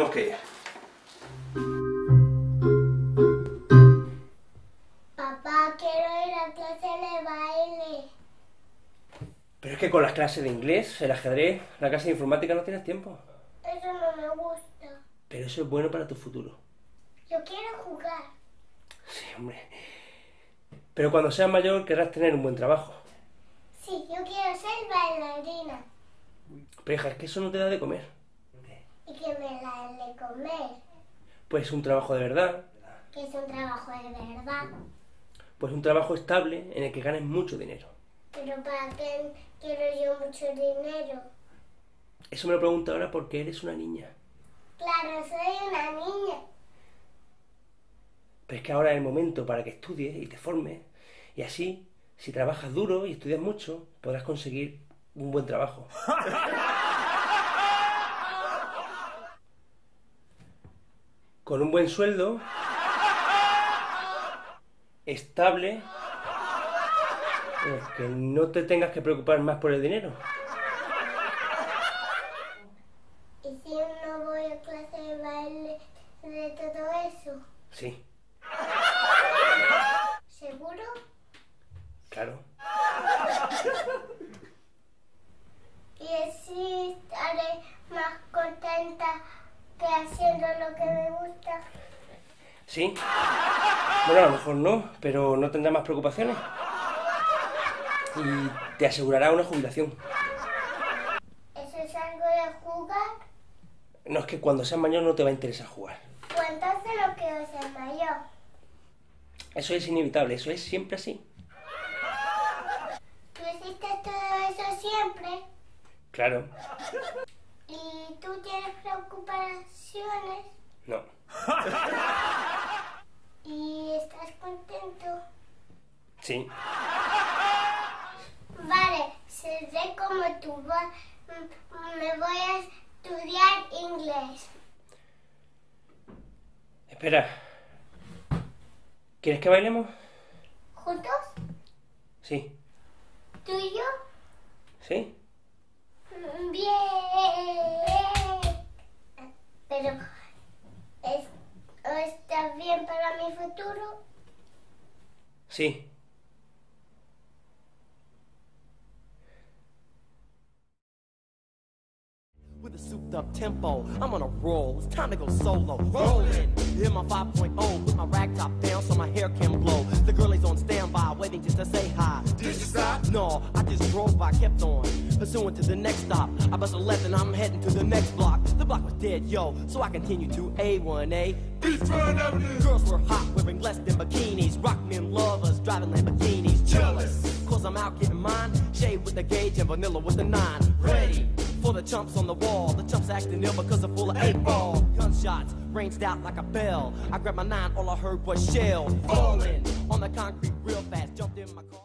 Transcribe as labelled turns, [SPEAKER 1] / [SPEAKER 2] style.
[SPEAKER 1] Que nos tenemos que ir.
[SPEAKER 2] Papá, quiero ir a clase de baile.
[SPEAKER 1] Pero es que con las clases de inglés, el ajedrez, la clase de informática no tienes tiempo.
[SPEAKER 2] Eso no me gusta.
[SPEAKER 1] Pero eso es bueno para tu futuro.
[SPEAKER 2] Yo quiero jugar.
[SPEAKER 1] Sí, hombre. Pero cuando seas mayor querrás tener un buen trabajo.
[SPEAKER 2] Sí, yo quiero ser bailarina.
[SPEAKER 1] Pero hija, es que eso no te da de comer.
[SPEAKER 2] Y que me la dé de comer.
[SPEAKER 1] Pues un trabajo de verdad,
[SPEAKER 2] Que es un trabajo de verdad.
[SPEAKER 1] pues un trabajo estable en el que ganes mucho dinero.
[SPEAKER 2] Pero ¿para qué quiero yo mucho dinero?
[SPEAKER 1] Eso me lo pregunto ahora porque eres una niña.
[SPEAKER 2] Claro, soy una niña.
[SPEAKER 1] Pero es que ahora es el momento para que estudies y te formes. Y así, si trabajas duro y estudias mucho, podrás conseguir un buen trabajo. Con un buen sueldo, estable, el que no te tengas que preocupar más por el dinero.
[SPEAKER 2] ¿Y si no voy a clase de baile de todo eso?
[SPEAKER 1] Sí,
[SPEAKER 2] ¿Seguro?
[SPEAKER 1] claro.
[SPEAKER 2] Y así estaré más contenta que haciendo lo que me gusta.
[SPEAKER 1] Sí. Bueno, a lo mejor no, pero no tendrás más preocupaciones. Y te asegurará una jubilación.
[SPEAKER 2] ¿Eso es algo de jugar?
[SPEAKER 1] No es que cuando seas mayor no te va a interesar jugar.
[SPEAKER 2] Pues entonces no quiero ser mayor.
[SPEAKER 1] Eso es inevitable, eso es siempre así.
[SPEAKER 2] ¿Tú hiciste todo eso siempre?
[SPEAKER 1] Claro.
[SPEAKER 2] ¿Y tú tienes preocupaciones?
[SPEAKER 1] No.
[SPEAKER 2] ¿Y estás contento?
[SPEAKER 1] Sí.
[SPEAKER 2] Vale, seré como tú. Mm, Me voy a estudiar inglés.
[SPEAKER 1] Espera. ¿Quieres que bailemos?
[SPEAKER 2] ¿Juntos?
[SPEAKER 1] Sí.
[SPEAKER 2] ¿Tú y yo?
[SPEAKER 1] ¿Sí?
[SPEAKER 2] Mm, Bien. Pero, bien para mi futuro?
[SPEAKER 1] Sí.
[SPEAKER 3] With a souped up tempo, I'm on a roll. It's time to go solo. Rolling. In my 5.0, put my rag top down so my hair can blow. The girl is on standby, waiting just to say hi. Did you stop? No, I just drove by, kept on. Pursuing to the next stop. I bust a left and I'm heading to the next block. The block was dead, yo, so I continue to A1A. Girls were hot, wearing less than bikinis. Rock men lovers, driving Lamborghinis. Jealous, cause I'm out getting mine. Shade with the gauge and vanilla with the nine. Ready for the chumps on the wall. The chumps acting ill because they're full of eight ball. Gunshots ranged out like a bell. I grabbed my nine, all I heard was shells falling on the concrete real fast. Jumped in my car.